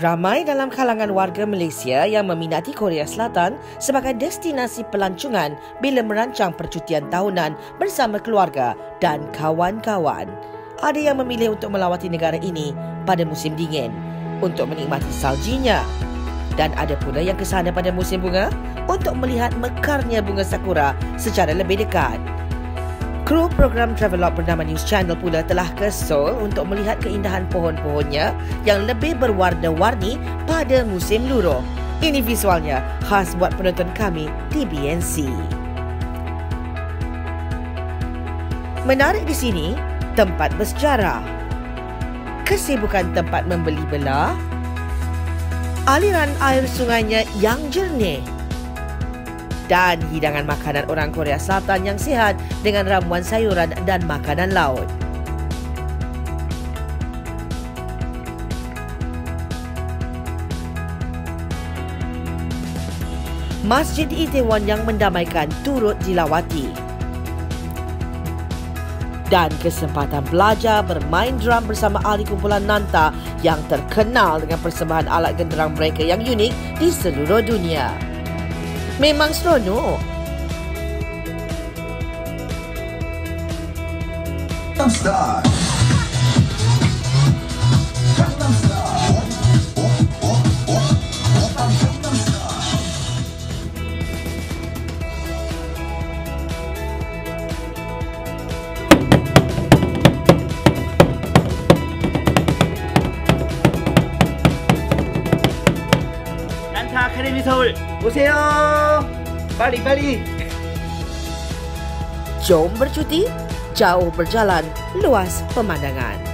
Ramai dalam kalangan warga Malaysia yang meminati Korea Selatan sebagai destinasi pelancongan bila merancang percutian tahunan bersama keluarga dan kawan-kawan. Ada yang memilih untuk melawati negara ini pada musim dingin untuk menikmati saljinya. Dan ada pula yang kesana pada musim bunga untuk melihat mekarnya bunga sakura secara lebih dekat. Kru program Travelog bernama News Channel pula telah ke Seoul untuk melihat keindahan pohon-pohonnya yang lebih berwarna-warni pada musim luruh. Ini visualnya khas buat penonton kami di BNC. Menarik di sini, tempat bersejarah. Kesibukan tempat membeli belah. Aliran air sungainya yang jernih dan hidangan makanan orang Korea Selatan yang sihat dengan ramuan sayuran dan makanan laut. Masjid Itaewon yang mendamaikan turut dilawati. Dan kesempatan belajar bermain drum bersama ahli kumpulan Nanta yang terkenal dengan persembahan alat genderang mereka yang unik di seluruh dunia. Memang seronok. Star. 아카데미 서울 오세요. 빨리 빨리. Jom bercuti, jauh berjalan, luas pemandangan.